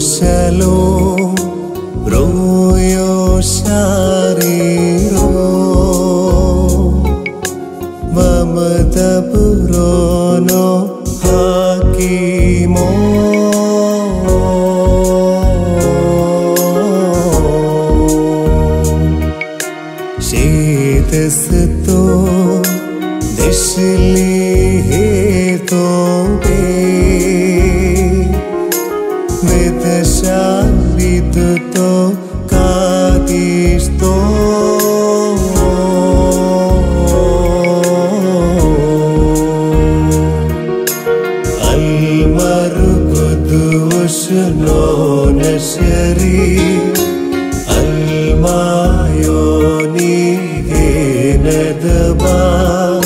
shalom, bro, shalom. शीतस्तो दिशले हेतो पे वेदशालितुतो कातिस्तो। المرقد نشري المايوني ندبا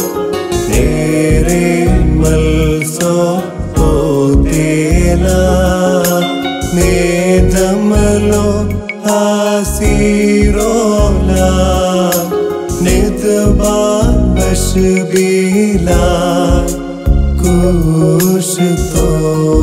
نيري ملسو قوتيلا ندملو آسيرولا ندبا بشبيلا hoje.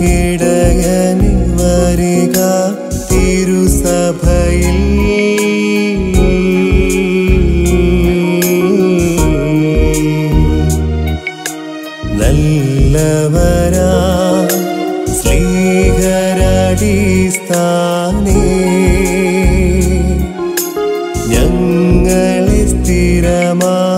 ഇടയനി വരിക തിരുസഭയിൽ. നല്ലവരാ സ്ലീഹരടിസ്ഥാനേ ഞങ്ങളെ സ്ഥിരമാക്കിയിടണമേ.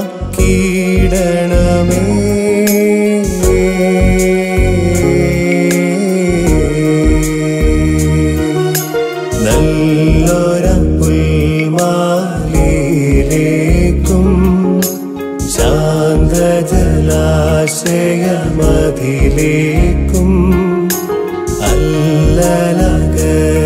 അതിലേക്കും അല്ലലകൾ